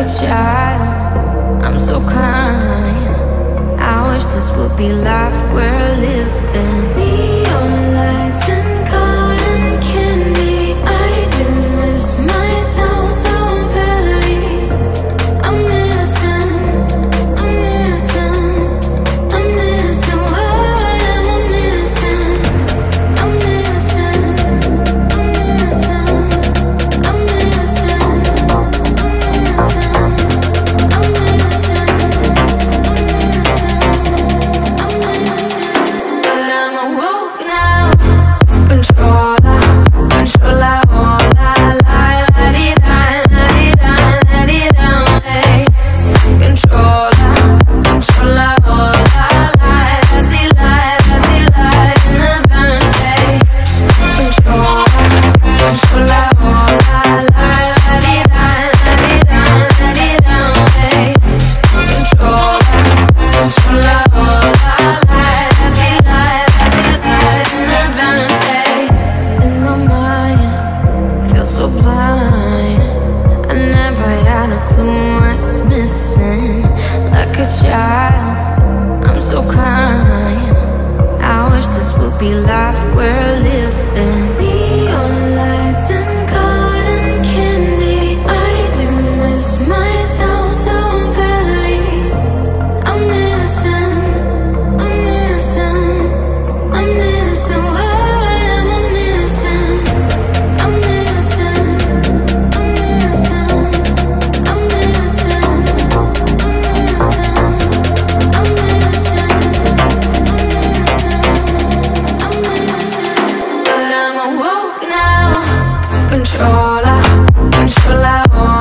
a child. I'm so kind. I wish this would be life we're living. clue what's missing. Like a child, I'm so kind. I wish this would be life controller, controller